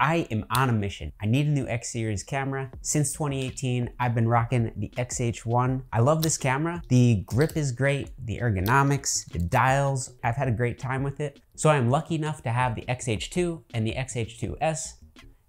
I am on a mission. I need a new X series camera. Since 2018, I've been rocking the XH1. I love this camera. The grip is great, the ergonomics, the dials, I've had a great time with it. So I'm lucky enough to have the XH2 and the XH2S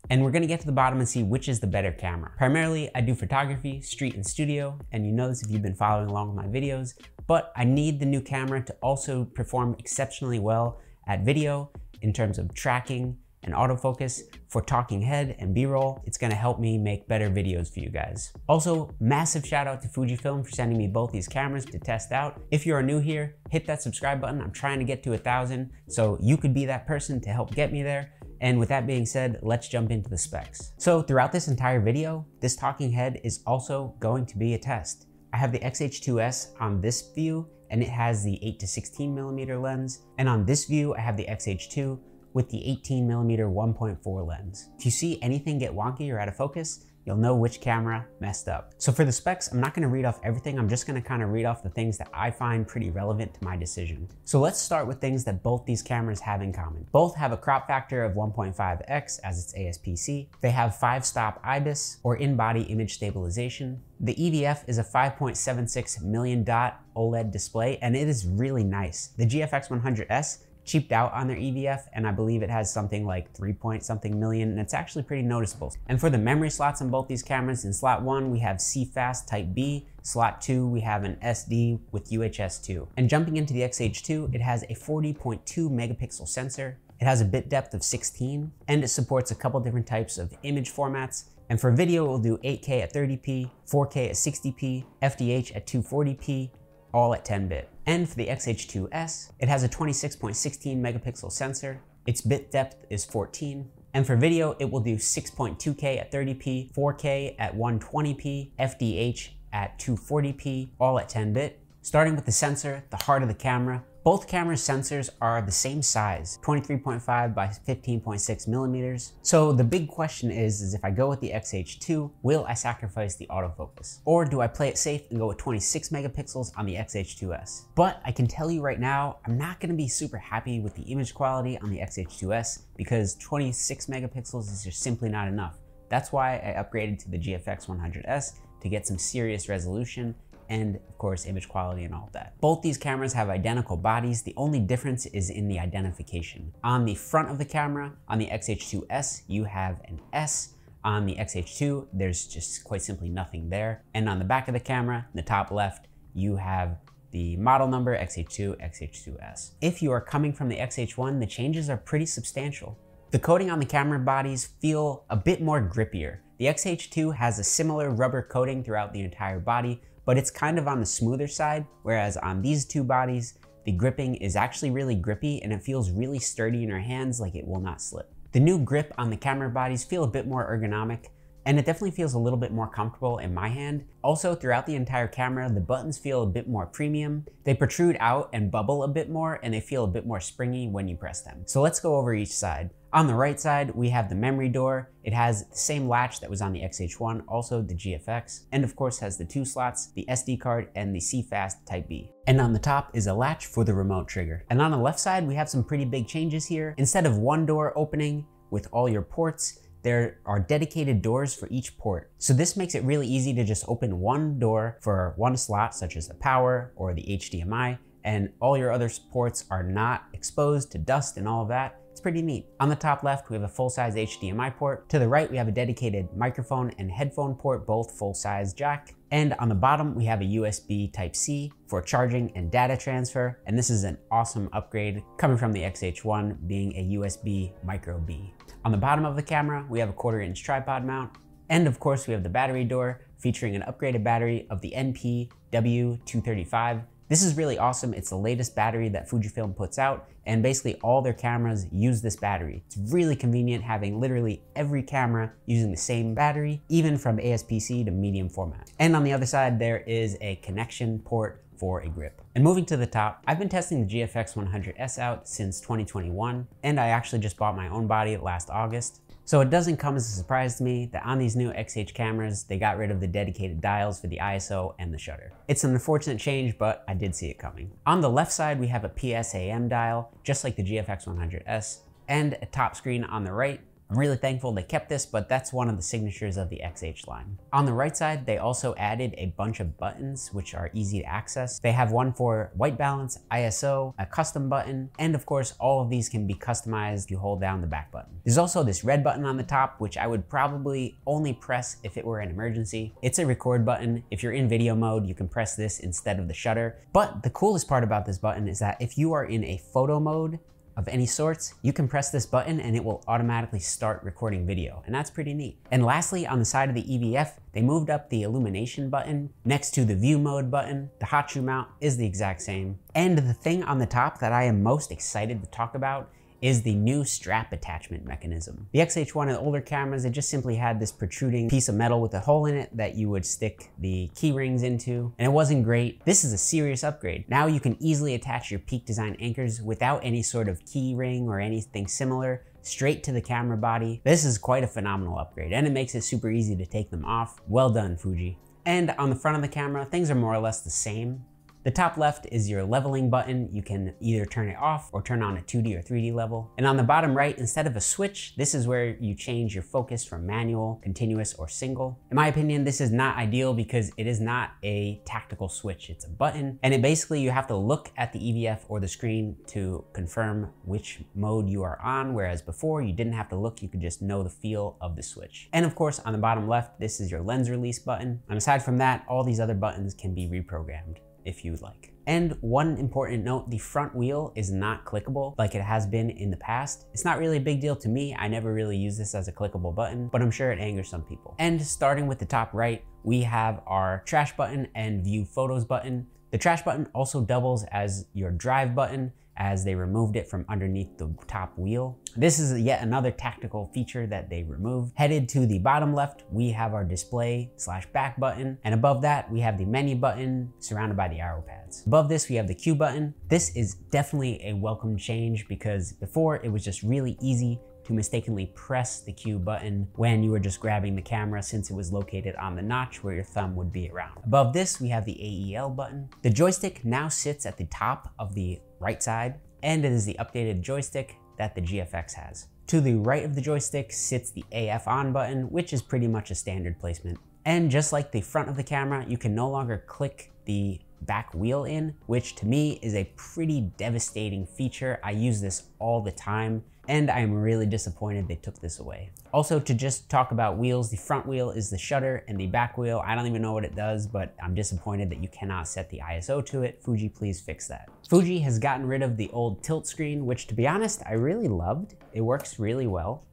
and we're gonna get to the bottom and see which is the better camera. Primarily, I do photography, street and studio, and you know this if you've been following along with my videos, but I need the new camera to also perform exceptionally well at video in terms of tracking and autofocus for talking head and b-roll. It's gonna help me make better videos for you guys. Also, massive shout out to Fujifilm for sending me both these cameras to test out. If you are new here, hit that subscribe button. I'm trying to get to a thousand, so you could be that person to help get me there. And with that being said, let's jump into the specs. So throughout this entire video, this talking head is also going to be a test. I have the XH2S on this view and it has the 8 to 16 millimeter lens. And on this view, I have the XH2 with the 18 millimeter 1.4 lens. If you see anything get wonky or out of focus, you'll know which camera messed up. So for the specs, I'm not gonna read off everything, I'm just gonna kind of read off the things that I find pretty relevant to my decision. So let's start with things that both these cameras have in common. Both have a crop factor of 1.5x as its ASPC. They have five stop IBIS or in-body image stabilization. The EVF is a 5.76 million dot OLED display and it is really nice. The GFX 100S cheaped out on their EVF, and I believe it has something like 3 point something million, and it's actually pretty noticeable. And for the memory slots on both these cameras, in slot 1 we have CFast Type B, slot 2 we have an SD with UHS 2. And jumping into the XH2, it has a 40.2 megapixel sensor, it has a bit depth of 16, and it supports a couple different types of image formats, and for video, it will do 8K at 30p, 4K at 60p, FDH at 240p, all at 10-bit. And for the XH2S, it has a 26.16 megapixel sensor, its bit depth is 14, and for video, it will do 6.2K at 30p, 4K at 120p, FDH at 240p, all at 10-bit. Starting with the sensor, the heart of the camera, both camera sensors are the same size, 23.5 by 15.6 millimeters. So the big question is, is if I go with the XH2, will I sacrifice the autofocus? Or do I play it safe and go with 26 megapixels on the XH2S? But I can tell you right now, I'm not gonna be super happy with the image quality on the XH2S because 26 megapixels is just simply not enough. That's why I upgraded to the GFX 100S to get some serious resolution and of course image quality and all that. Both these cameras have identical bodies. The only difference is in the identification. On the front of the camera, on the XH2S, you have an S. On the XH2, there's just quite simply nothing there. And on the back of the camera, in the top left, you have the model number XH2, XH2S. If you are coming from the XH1, the changes are pretty substantial. The coating on the camera bodies feel a bit more grippier. The XH2 has a similar rubber coating throughout the entire body, but it's kind of on the smoother side, whereas on these two bodies, the gripping is actually really grippy and it feels really sturdy in your hands like it will not slip. The new grip on the camera bodies feel a bit more ergonomic, and it definitely feels a little bit more comfortable in my hand. Also, throughout the entire camera, the buttons feel a bit more premium. They protrude out and bubble a bit more, and they feel a bit more springy when you press them. So let's go over each side. On the right side, we have the memory door. It has the same latch that was on the XH1, also the GFX, and of course has the two slots, the SD card and the CFast Type B. And on the top is a latch for the remote trigger. And on the left side, we have some pretty big changes here. Instead of one door opening with all your ports, there are dedicated doors for each port. So this makes it really easy to just open one door for one slot, such as the power or the HDMI, and all your other ports are not exposed to dust and all of that. It's pretty neat. On the top left, we have a full-size HDMI port. To the right, we have a dedicated microphone and headphone port, both full-size jack. And on the bottom, we have a USB Type-C for charging and data transfer. And this is an awesome upgrade coming from the XH1 being a USB Micro B. On the bottom of the camera, we have a quarter inch tripod mount. And of course, we have the battery door featuring an upgraded battery of the NP W235 this is really awesome. It's the latest battery that Fujifilm puts out, and basically all their cameras use this battery. It's really convenient having literally every camera using the same battery, even from ASPC to medium format. And on the other side, there is a connection port for a grip. And moving to the top, I've been testing the GFX 100S out since 2021, and I actually just bought my own body last August. So it doesn't come as a surprise to me that on these new XH cameras, they got rid of the dedicated dials for the ISO and the shutter. It's an unfortunate change, but I did see it coming. On the left side, we have a PSAM dial, just like the GFX 100S, and a top screen on the right I'm really thankful they kept this, but that's one of the signatures of the XH line. On the right side, they also added a bunch of buttons which are easy to access. They have one for white balance, ISO, a custom button, and of course, all of these can be customized if you hold down the back button. There's also this red button on the top, which I would probably only press if it were an emergency. It's a record button. If you're in video mode, you can press this instead of the shutter. But the coolest part about this button is that if you are in a photo mode, of any sorts, you can press this button and it will automatically start recording video. And that's pretty neat. And lastly, on the side of the EVF, they moved up the illumination button next to the view mode button. The hot shoe mount is the exact same. And the thing on the top that I am most excited to talk about is the new strap attachment mechanism. The XH1 and older cameras, it just simply had this protruding piece of metal with a hole in it that you would stick the key rings into, and it wasn't great. This is a serious upgrade. Now you can easily attach your Peak Design anchors without any sort of key ring or anything similar straight to the camera body. This is quite a phenomenal upgrade and it makes it super easy to take them off. Well done, Fuji. And on the front of the camera, things are more or less the same. The top left is your leveling button. You can either turn it off or turn on a 2D or 3D level. And on the bottom right, instead of a switch, this is where you change your focus from manual, continuous, or single. In my opinion, this is not ideal because it is not a tactical switch. It's a button. And it basically, you have to look at the EVF or the screen to confirm which mode you are on. Whereas before you didn't have to look, you could just know the feel of the switch. And of course, on the bottom left, this is your lens release button. And aside from that, all these other buttons can be reprogrammed if you'd like. And one important note, the front wheel is not clickable like it has been in the past. It's not really a big deal to me. I never really use this as a clickable button, but I'm sure it angers some people. And starting with the top right, we have our trash button and view photos button. The trash button also doubles as your drive button as they removed it from underneath the top wheel. This is yet another tactical feature that they removed. Headed to the bottom left, we have our display slash back button. And above that, we have the menu button surrounded by the arrow pads. Above this, we have the Q button. This is definitely a welcome change because before it was just really easy to mistakenly press the Q button when you were just grabbing the camera since it was located on the notch where your thumb would be around. Above this, we have the AEL button. The joystick now sits at the top of the right side, and it is the updated joystick that the GFX has. To the right of the joystick sits the AF on button, which is pretty much a standard placement. And just like the front of the camera, you can no longer click the back wheel in, which to me is a pretty devastating feature. I use this all the time and I'm really disappointed they took this away. Also, to just talk about wheels, the front wheel is the shutter and the back wheel, I don't even know what it does, but I'm disappointed that you cannot set the ISO to it. Fuji, please fix that. Fuji has gotten rid of the old tilt screen, which to be honest, I really loved. It works really well.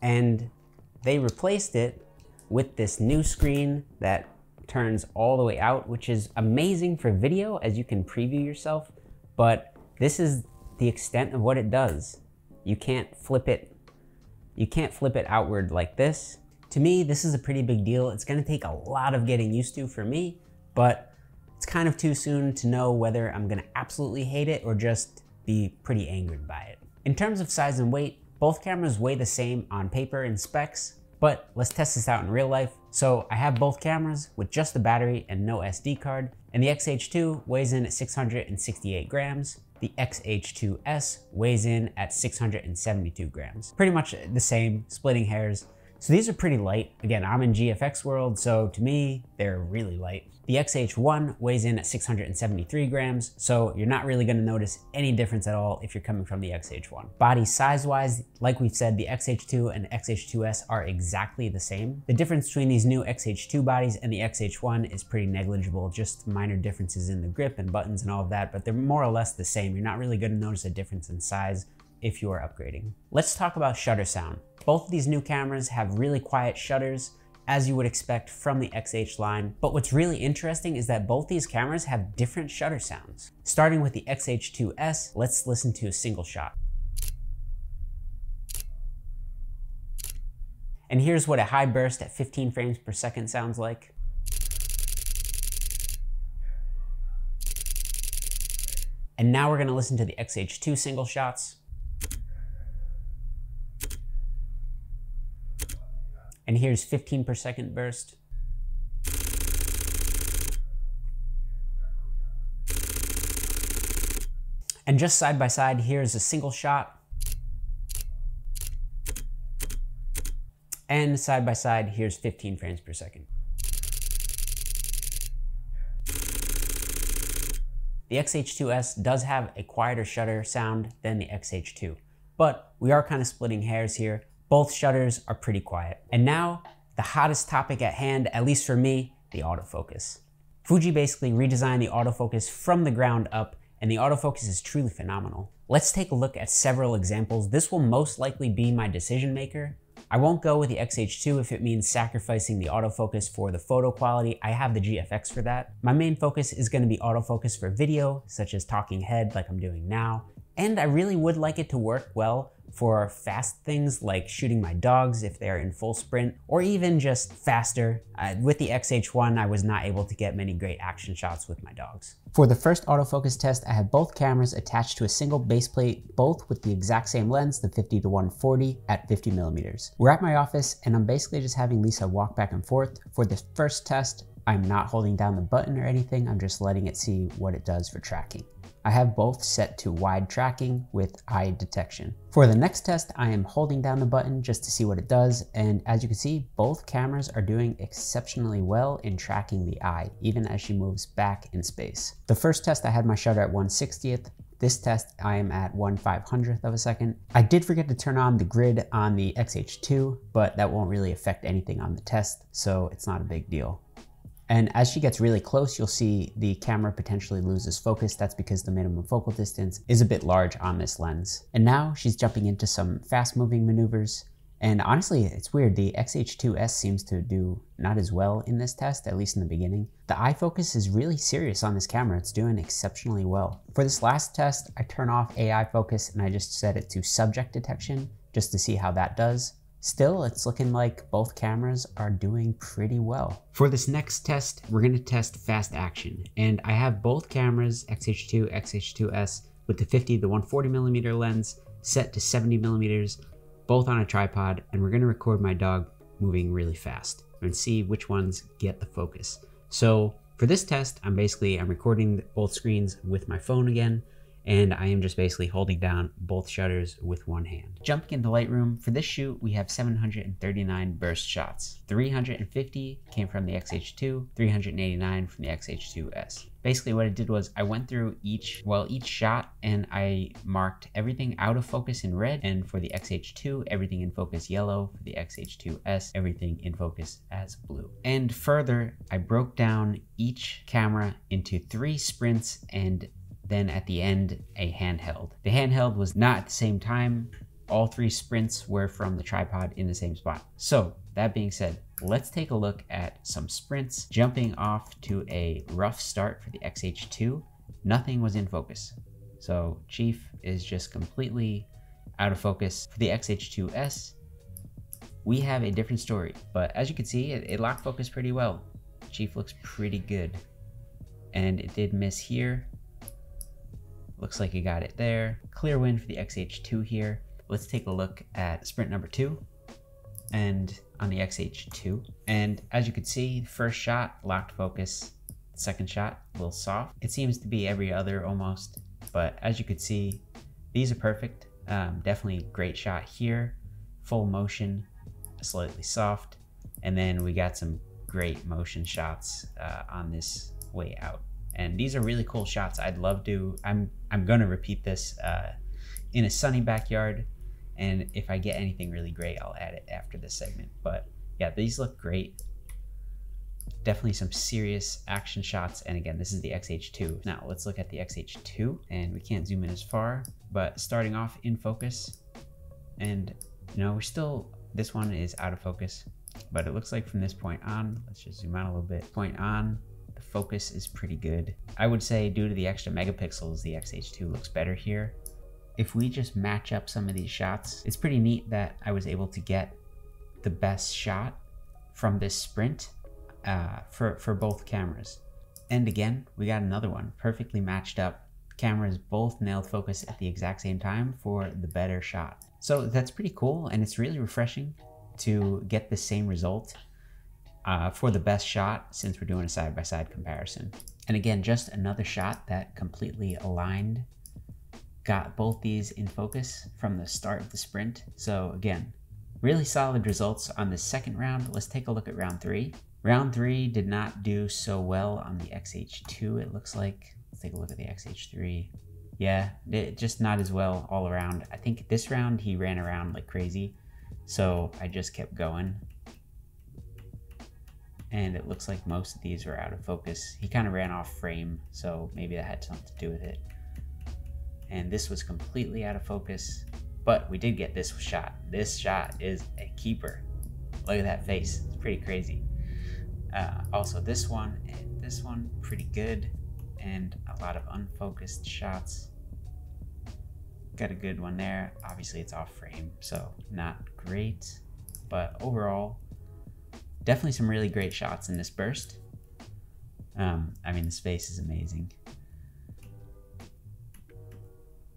And they replaced it with this new screen that turns all the way out, which is amazing for video as you can preview yourself, but this is the extent of what it does. You can't flip it, you can't flip it outward like this. To me, this is a pretty big deal. It's gonna take a lot of getting used to for me, but it's kind of too soon to know whether I'm gonna absolutely hate it or just be pretty angered by it. In terms of size and weight, both cameras weigh the same on paper and specs, but let's test this out in real life. So I have both cameras with just the battery and no SD card, and the XH2 weighs in at 668 grams, the XH2S weighs in at 672 grams. Pretty much the same, splitting hairs. So these are pretty light. Again, I'm in GFX world, so to me, they're really light. The XH1 weighs in at 673 grams, so you're not really gonna notice any difference at all if you're coming from the XH1. Body size-wise, like we've said, the XH2 and XH2S are exactly the same. The difference between these new XH2 bodies and the XH1 is pretty negligible, just minor differences in the grip and buttons and all of that, but they're more or less the same. You're not really gonna notice a difference in size if you are upgrading. Let's talk about shutter sound. Both of these new cameras have really quiet shutters, as you would expect from the XH line. But what's really interesting is that both these cameras have different shutter sounds. Starting with the XH2S, let's listen to a single shot. And here's what a high burst at 15 frames per second sounds like. And now we're gonna listen to the XH2 single shots. And here's 15 per second burst. And just side by side, here's a single shot. And side by side, here's 15 frames per second. The XH2S does have a quieter shutter sound than the XH2, but we are kind of splitting hairs here. Both shutters are pretty quiet. And now, the hottest topic at hand, at least for me, the autofocus. Fuji basically redesigned the autofocus from the ground up, and the autofocus is truly phenomenal. Let's take a look at several examples. This will most likely be my decision maker, I won't go with the XH2 if it means sacrificing the autofocus for the photo quality. I have the GFX for that. My main focus is gonna be autofocus for video, such as talking head like I'm doing now. And I really would like it to work well for fast things like shooting my dogs if they're in full sprint, or even just faster. Uh, with the XH1, I was not able to get many great action shots with my dogs. For the first autofocus test, I had both cameras attached to a single base plate, both with the exact same lens, the 50 to 140 at 50 millimeters. We're at my office and I'm basically just having Lisa walk back and forth. For the first test, I'm not holding down the button or anything, I'm just letting it see what it does for tracking. I have both set to wide tracking with eye detection. For the next test, I am holding down the button just to see what it does, and as you can see, both cameras are doing exceptionally well in tracking the eye, even as she moves back in space. The first test I had my shutter at 1 60th, this test I am at 1 500th of a second. I did forget to turn on the grid on the XH2, but that won't really affect anything on the test, so it's not a big deal. And as she gets really close, you'll see the camera potentially loses focus. That's because the minimum focal distance is a bit large on this lens. And now she's jumping into some fast moving maneuvers. And honestly, it's weird. The XH2S seems to do not as well in this test, at least in the beginning. The eye focus is really serious on this camera. It's doing exceptionally well. For this last test, I turn off AI focus and I just set it to subject detection just to see how that does. Still, it's looking like both cameras are doing pretty well. For this next test, we're gonna test fast action. And I have both cameras, XH2, XH2S, with the 50 to 140 millimeter lens set to 70 millimeters, both on a tripod, and we're gonna record my dog moving really fast and see which ones get the focus. So for this test, I'm basically, I'm recording both screens with my phone again, and I am just basically holding down both shutters with one hand. Jumping into Lightroom, for this shoot we have 739 burst shots. 350 came from the XH2, 389 from the XH2S. Basically what I did was I went through each, well each shot and I marked everything out of focus in red and for the XH2 everything in focus yellow, for the XH2S everything in focus as blue. And further I broke down each camera into three sprints and then at the end, a handheld. The handheld was not at the same time. All three sprints were from the tripod in the same spot. So that being said, let's take a look at some sprints. Jumping off to a rough start for the XH2, nothing was in focus. So Chief is just completely out of focus. For the XH2S, we have a different story, but as you can see, it, it locked focus pretty well. Chief looks pretty good. And it did miss here, Looks like you got it there. Clear win for the XH2 here. Let's take a look at sprint number two and on the XH2. And as you can see, first shot, locked focus. Second shot, a little soft. It seems to be every other almost, but as you can see, these are perfect. Um, definitely great shot here. Full motion, slightly soft. And then we got some great motion shots uh, on this way out and these are really cool shots. I'd love to. I'm I'm gonna repeat this uh, in a sunny backyard, and if I get anything really great, I'll add it after this segment. But yeah, these look great. Definitely some serious action shots. And again, this is the XH2. Now let's look at the XH2, and we can't zoom in as far, but starting off in focus, and you know we're still this one is out of focus, but it looks like from this point on, let's just zoom out a little bit. Point on, focus is pretty good. I would say due to the extra megapixels, the XH2 looks better here. If we just match up some of these shots, it's pretty neat that I was able to get the best shot from this sprint uh, for, for both cameras. And again, we got another one, perfectly matched up. Cameras both nailed focus at the exact same time for the better shot. So that's pretty cool and it's really refreshing to get the same result uh, for the best shot since we're doing a side-by-side -side comparison. And again, just another shot that completely aligned, got both these in focus from the start of the sprint. So again, Really solid results on the second round. Let's take a look at round three. Round three did not do so well on the XH2, it looks like. Let's take a look at the XH3. Yeah, it, just not as well all around. I think this round he ran around like crazy, so I just kept going. And it looks like most of these were out of focus. He kind of ran off frame, so maybe that had something to do with it. And this was completely out of focus, but we did get this shot. This shot is a keeper. Look at that face, it's pretty crazy. Uh, also this one this one, pretty good. And a lot of unfocused shots. Got a good one there. Obviously it's off frame, so not great. But overall, definitely some really great shots in this burst. Um, I mean, the space is amazing.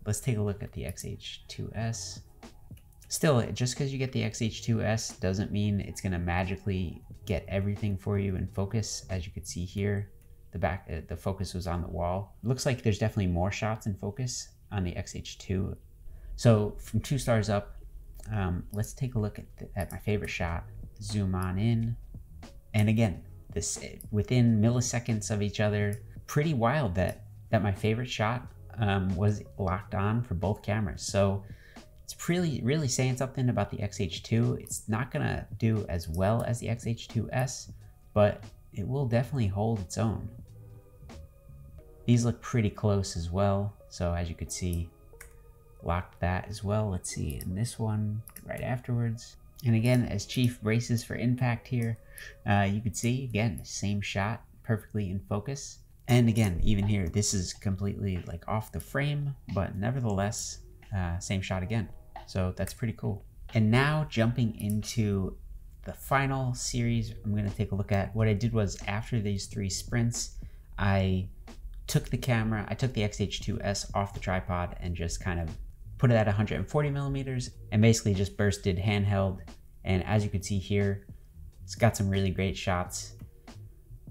Let's take a look at the XH2S. Still, just because you get the XH2S doesn't mean it's going to magically get everything for you in focus. As you can see here, the back, uh, the focus was on the wall. Looks like there's definitely more shots in focus on the XH2. So from two stars up, um, let's take a look at, the, at my favorite shot. Zoom on in. And again, this within milliseconds of each other, pretty wild that, that my favorite shot um, was locked on for both cameras. So it's really, really saying something about the XH2. It's not gonna do as well as the XH2S, but it will definitely hold its own. These look pretty close as well. So as you could see, locked that as well. Let's see in this one right afterwards. And again, as Chief braces for impact here, uh, you can see again, same shot, perfectly in focus. And again, even here, this is completely like off the frame, but nevertheless, uh, same shot again. So that's pretty cool. And now jumping into the final series, I'm going to take a look at what I did was after these three sprints, I took the camera, I took the XH2S off the tripod and just kind of put it at 140 millimeters and basically just bursted handheld. And as you can see here, it's got some really great shots.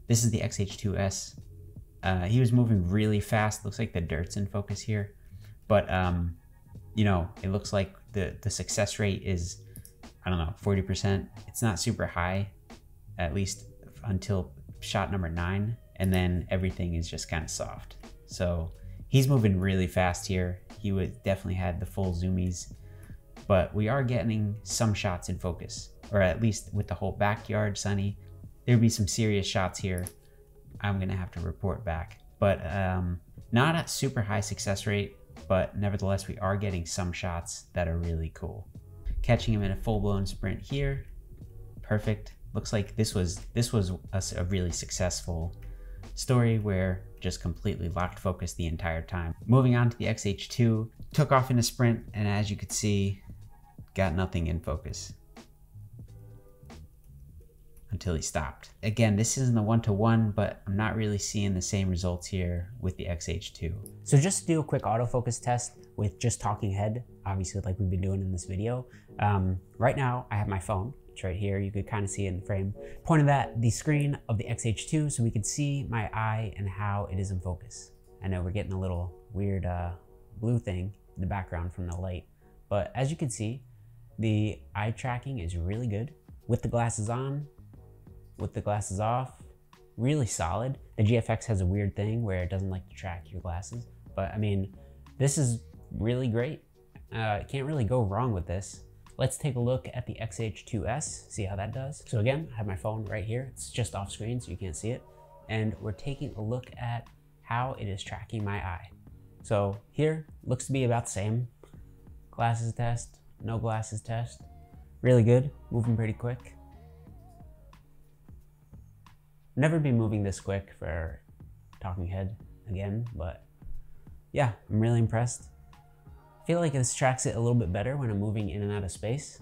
This is the XH2S. Uh, he was moving really fast. Looks like the dirt's in focus here. But um, you know, it looks like the, the success rate is, I don't know, 40%. It's not super high, at least until shot number nine. And then everything is just kind of soft. So he's moving really fast here. He would definitely had the full zoomies, but we are getting some shots in focus, or at least with the whole backyard sunny. There'd be some serious shots here. I'm gonna have to report back, but um, not a super high success rate but nevertheless, we are getting some shots that are really cool. Catching him in a full-blown sprint here, perfect. Looks like this was this was a, a really successful story where just completely locked focus the entire time. Moving on to the XH2, took off in a sprint, and as you could see, got nothing in focus until he stopped. Again, this isn't a one-to-one, -one, but I'm not really seeing the same results here with the XH2. So just to do a quick autofocus test with just talking head, obviously like we've been doing in this video. Um, right now, I have my phone. It's right here. You could kind of see it in the frame. Pointed at the screen of the XH2 so we could see my eye and how it is in focus. I know we're getting a little weird uh, blue thing in the background from the light, but as you can see, the eye tracking is really good. With the glasses on, with the glasses off, really solid. The GFX has a weird thing where it doesn't like to track your glasses, but I mean, this is really great. Uh, can't really go wrong with this. Let's take a look at the XH2S, see how that does. So again, I have my phone right here. It's just off screen, so you can't see it. And we're taking a look at how it is tracking my eye. So here, looks to be about the same. Glasses test, no glasses test. Really good, moving pretty quick. Never be moving this quick for Talking Head again, but yeah, I'm really impressed. I feel like this tracks it a little bit better when I'm moving in and out of space.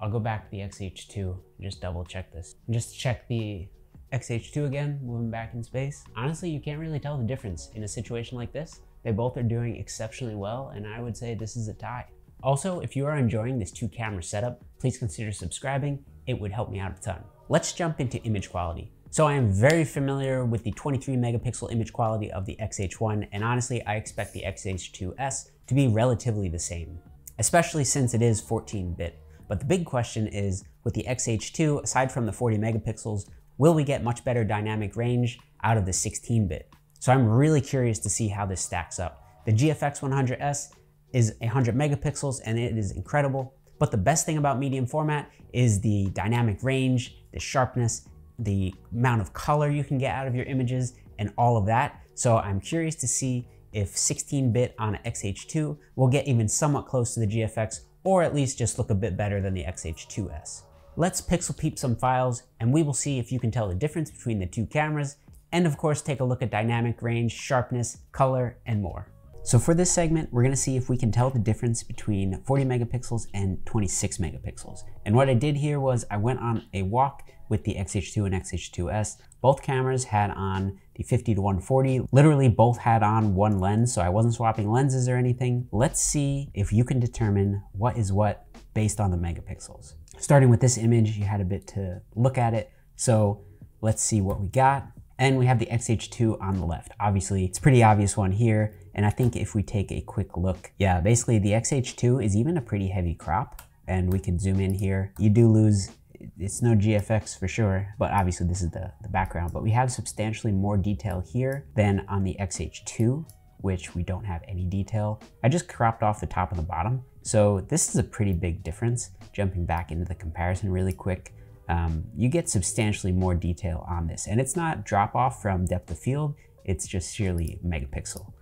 I'll go back to the XH2 and just double check this. Just check the XH2 again, moving back in space. Honestly, you can't really tell the difference in a situation like this. They both are doing exceptionally well, and I would say this is a tie. Also, if you are enjoying this two camera setup, please consider subscribing. It would help me out a ton. Let's jump into image quality. So I am very familiar with the 23 megapixel image quality of the XH1, and honestly, I expect the XH2S to be relatively the same, especially since it is 14-bit. But the big question is, with the XH2, aside from the 40 megapixels, will we get much better dynamic range out of the 16-bit? So I'm really curious to see how this stacks up. The GFX 100S is 100 megapixels and it is incredible. But the best thing about medium format is the dynamic range, the sharpness, the amount of color you can get out of your images and all of that. So I'm curious to see if 16-bit on an XH2 will get even somewhat close to the GFX or at least just look a bit better than the XH2S. Let's pixel peep some files and we will see if you can tell the difference between the two cameras and of course take a look at dynamic range, sharpness, color, and more. So for this segment, we're gonna see if we can tell the difference between 40 megapixels and 26 megapixels. And what I did here was I went on a walk with the XH2 and XH2S. Both cameras had on 50 to 140. Literally both had on one lens, so I wasn't swapping lenses or anything. Let's see if you can determine what is what based on the megapixels. Starting with this image, you had a bit to look at it. So let's see what we got. And we have the XH2 on the left. Obviously, it's pretty obvious one here. And I think if we take a quick look, yeah, basically the XH2 is even a pretty heavy crop. And we can zoom in here. You do lose, it's no GFX for sure, but obviously this is the, the background. But we have substantially more detail here than on the XH2, which we don't have any detail. I just cropped off the top and the bottom. So this is a pretty big difference. Jumping back into the comparison really quick, um, you get substantially more detail on this. And it's not drop off from depth of field, it's just sheerly megapixel.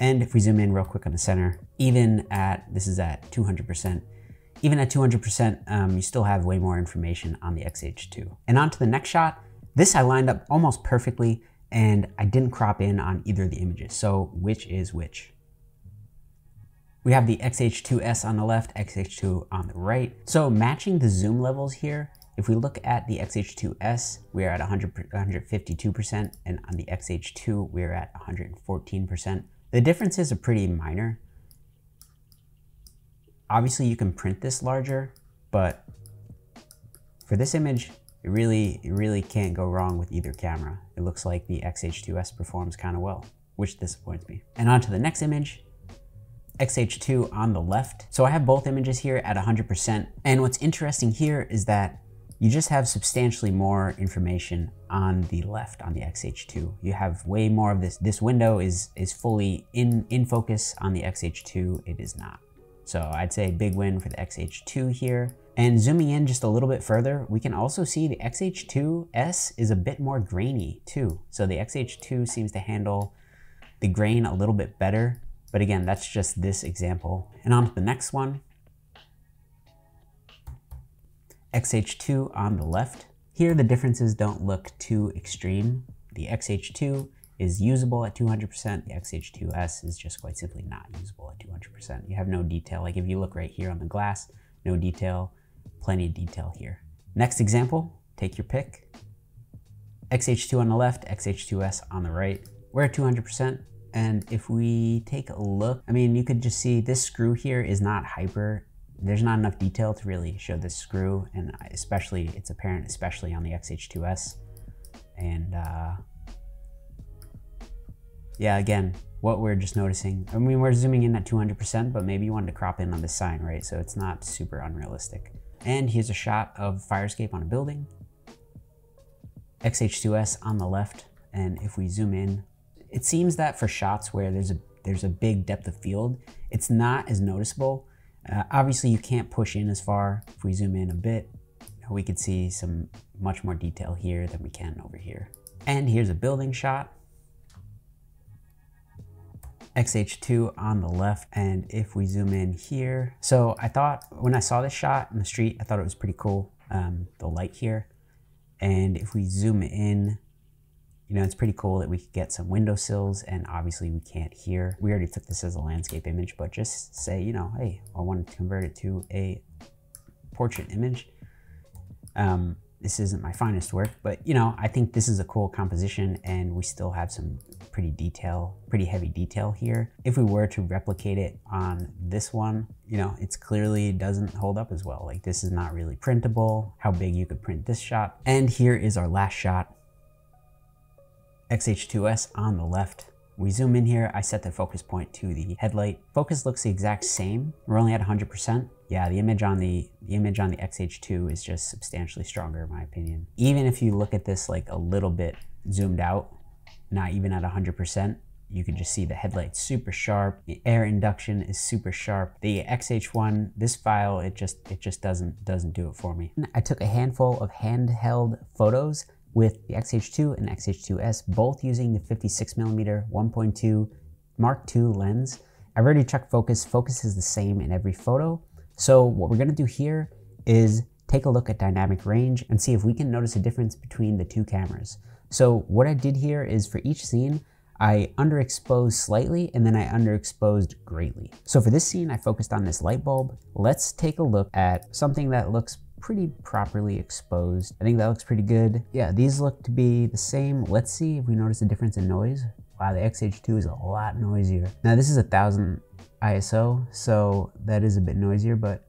And if we zoom in real quick on the center, even at, this is at 200%, even at 200%, um, you still have way more information on the XH2. And on to the next shot. This I lined up almost perfectly and I didn't crop in on either of the images. So which is which? We have the XH2S on the left, XH2 on the right. So matching the zoom levels here, if we look at the XH2S, we're at 100, 152%, and on the XH2, we're at 114%. The differences are pretty minor. Obviously you can print this larger, but for this image, it really, it really can't go wrong with either camera. It looks like the XH2S performs kind of well, which disappoints me. And on to the next image, XH2 on the left. So I have both images here at 100%. And what's interesting here is that you just have substantially more information on the left on the XH2. You have way more of this. This window is, is fully in, in focus on the XH2. It is not. So I'd say big win for the XH2 here. And zooming in just a little bit further, we can also see the XH2S is a bit more grainy too. So the XH2 seems to handle the grain a little bit better. But again, that's just this example. And on to the next one. XH2 on the left. Here the differences don't look too extreme. The XH2 is usable at 200%. The XH2S is just quite simply not usable at 200%. You have no detail. Like if you look right here on the glass, no detail, plenty of detail here. Next example, take your pick. XH2 on the left, XH2S on the right. We're at 200%. And if we take a look, I mean, you could just see this screw here is not hyper there's not enough detail to really show this screw, and especially, it's apparent, especially on the XH2S. And uh, yeah, again, what we're just noticing, I mean, we're zooming in at 200%, but maybe you wanted to crop in on the sign, right? So it's not super unrealistic. And here's a shot of fire escape on a building. XH2S on the left. And if we zoom in, it seems that for shots where there's a there's a big depth of field, it's not as noticeable uh, obviously you can't push in as far. If we zoom in a bit, we could see some much more detail here than we can over here. And here's a building shot. XH2 on the left. And if we zoom in here, so I thought when I saw this shot in the street, I thought it was pretty cool, um, the light here. And if we zoom in, you know, it's pretty cool that we could get some windowsills and obviously we can't hear. We already took this as a landscape image, but just say, you know, hey, I want to convert it to a portrait image. Um, this isn't my finest work, but you know, I think this is a cool composition and we still have some pretty detail, pretty heavy detail here. If we were to replicate it on this one, you know, it's clearly doesn't hold up as well. Like this is not really printable, how big you could print this shot. And here is our last shot XH2S on the left. We zoom in here, I set the focus point to the headlight. Focus looks the exact same. We're only at 100%. Yeah, the image on the, the image on the XH2 is just substantially stronger in my opinion. Even if you look at this like a little bit zoomed out, not even at 100%, you can just see the headlights super sharp. The air induction is super sharp. The XH1, this file, it just it just doesn't doesn't do it for me. I took a handful of handheld photos with the XH2 and XH2S, both using the 56mm 1.2 Mark II lens. I've already checked focus. Focus is the same in every photo. So what we're gonna do here is take a look at dynamic range and see if we can notice a difference between the two cameras. So what I did here is for each scene, I underexposed slightly and then I underexposed greatly. So for this scene, I focused on this light bulb. Let's take a look at something that looks pretty properly exposed. I think that looks pretty good. Yeah, these look to be the same. Let's see if we notice a difference in noise. Wow, the XH2 is a lot noisier. Now this is a thousand ISO, so that is a bit noisier, but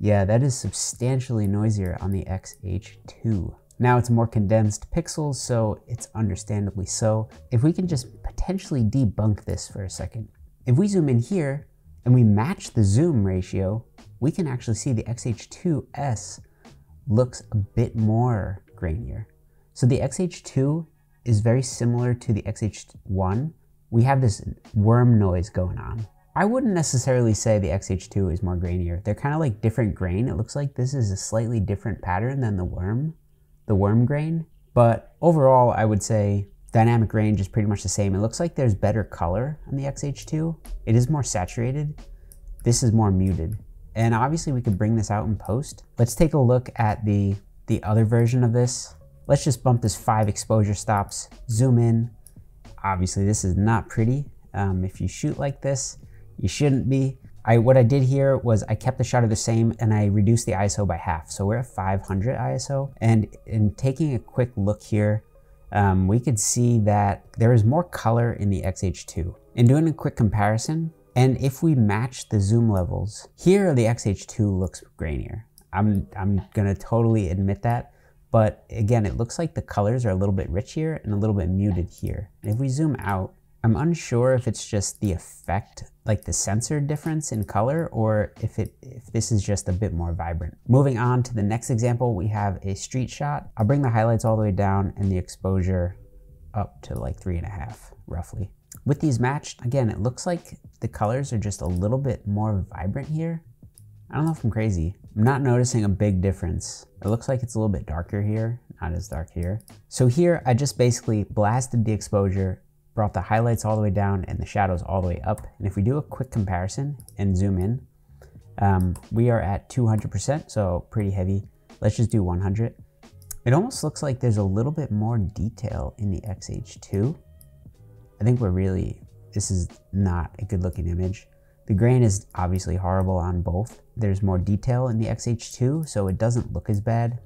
yeah, that is substantially noisier on the XH2. Now it's more condensed pixels, so it's understandably so. If we can just potentially debunk this for a second. If we zoom in here and we match the zoom ratio, we can actually see the XH2S looks a bit more grainier. So the XH2 is very similar to the XH1. We have this worm noise going on. I wouldn't necessarily say the XH2 is more grainier. They're kind of like different grain. It looks like this is a slightly different pattern than the worm the worm grain. But overall, I would say dynamic range is pretty much the same. It looks like there's better color on the XH2. It is more saturated. This is more muted. And obviously we could bring this out in post. Let's take a look at the, the other version of this. Let's just bump this five exposure stops, zoom in. Obviously this is not pretty. Um, if you shoot like this, you shouldn't be. I, what I did here was I kept the shutter the same and I reduced the ISO by half. So we're at 500 ISO. And in taking a quick look here, um, we could see that there is more color in the XH2. In doing a quick comparison, and if we match the zoom levels, here the XH2 looks grainier. I'm, I'm gonna totally admit that. But again, it looks like the colors are a little bit rich here and a little bit muted here. And if we zoom out, I'm unsure if it's just the effect, like the sensor difference in color, or if it if this is just a bit more vibrant. Moving on to the next example, we have a street shot. I'll bring the highlights all the way down and the exposure up to like three and a half, roughly. With these matched, again, it looks like the colors are just a little bit more vibrant here. I don't know if I'm crazy. I'm not noticing a big difference. It looks like it's a little bit darker here, not as dark here. So here, I just basically blasted the exposure brought the highlights all the way down and the shadows all the way up. And if we do a quick comparison and zoom in, um, we are at 200%, so pretty heavy. Let's just do 100. It almost looks like there's a little bit more detail in the XH2. I think we're really, this is not a good looking image. The grain is obviously horrible on both. There's more detail in the XH2, so it doesn't look as bad.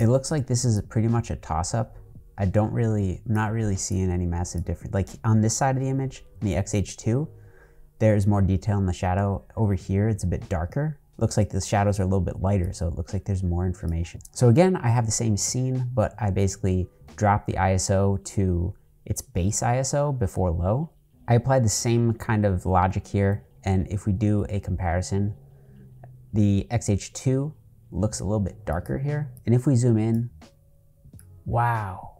It looks like this is pretty much a toss-up. I don't really, I'm not really seeing any massive difference. Like on this side of the image, the XH2, there's more detail in the shadow. Over here, it's a bit darker. Looks like the shadows are a little bit lighter, so it looks like there's more information. So again, I have the same scene, but I basically drop the ISO to its base ISO before low. I applied the same kind of logic here, and if we do a comparison, the XH2 looks a little bit darker here. And if we zoom in, wow,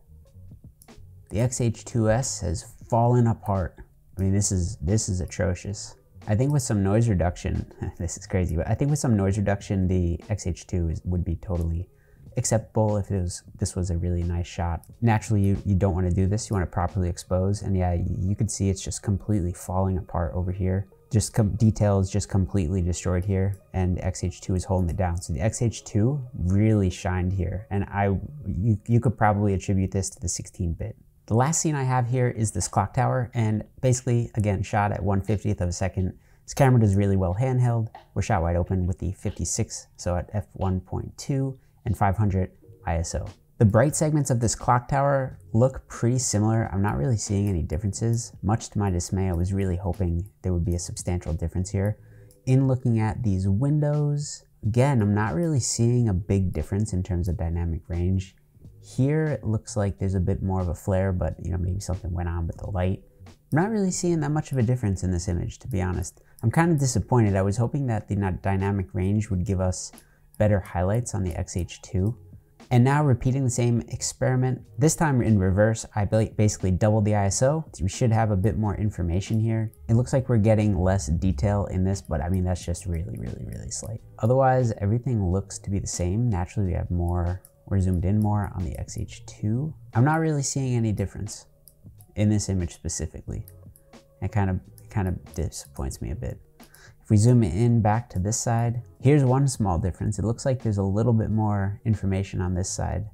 the XH2S has fallen apart. I mean, this is, this is atrocious. I think with some noise reduction, this is crazy, but I think with some noise reduction, the XH2 is, would be totally acceptable if it was, this was a really nice shot. Naturally, you, you don't want to do this. You want to properly expose. And yeah, you, you can see it's just completely falling apart over here just details just completely destroyed here and XH2 is holding it down. So the XH2 really shined here and I you, you could probably attribute this to the 16-bit. The last scene I have here is this clock tower and basically again shot at 1 50th of a second. This camera does really well handheld. We're shot wide open with the 56 so at f1.2 and 500 ISO. The bright segments of this clock tower look pretty similar. I'm not really seeing any differences. Much to my dismay, I was really hoping there would be a substantial difference here. In looking at these windows, again, I'm not really seeing a big difference in terms of dynamic range. Here it looks like there's a bit more of a flare, but you know, maybe something went on with the light. I'm not really seeing that much of a difference in this image, to be honest. I'm kind of disappointed. I was hoping that the dynamic range would give us better highlights on the XH2. And now repeating the same experiment, this time in reverse, I basically doubled the ISO. We should have a bit more information here. It looks like we're getting less detail in this, but I mean, that's just really, really, really slight. Otherwise, everything looks to be the same. Naturally, we have more, we're zoomed in more on the XH2. I'm not really seeing any difference in this image specifically. It kind of, kind of disappoints me a bit. If we zoom in back to this side, here's one small difference. It looks like there's a little bit more information on this side.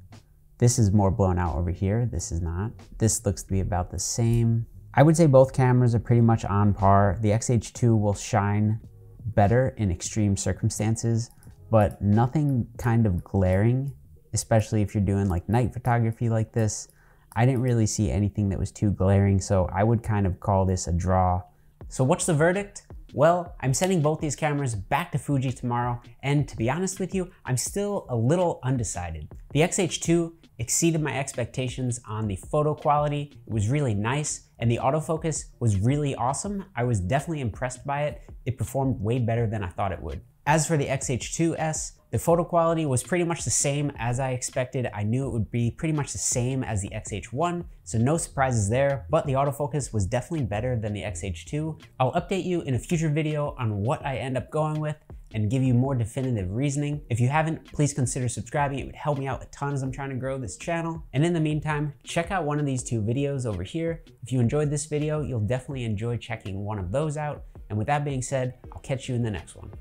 This is more blown out over here. This is not. This looks to be about the same. I would say both cameras are pretty much on par. The XH2 will shine better in extreme circumstances, but nothing kind of glaring, especially if you're doing like night photography like this. I didn't really see anything that was too glaring, so I would kind of call this a draw. So what's the verdict? Well, I'm sending both these cameras back to Fuji tomorrow, and to be honest with you, I'm still a little undecided. The XH2 exceeded my expectations on the photo quality. It was really nice, and the autofocus was really awesome. I was definitely impressed by it. It performed way better than I thought it would. As for the XH2S, the photo quality was pretty much the same as I expected. I knew it would be pretty much the same as the XH1, so no surprises there, but the autofocus was definitely better than the XH2. I'll update you in a future video on what I end up going with and give you more definitive reasoning. If you haven't, please consider subscribing. It would help me out a ton as I'm trying to grow this channel. And in the meantime, check out one of these two videos over here. If you enjoyed this video, you'll definitely enjoy checking one of those out. And with that being said, I'll catch you in the next one.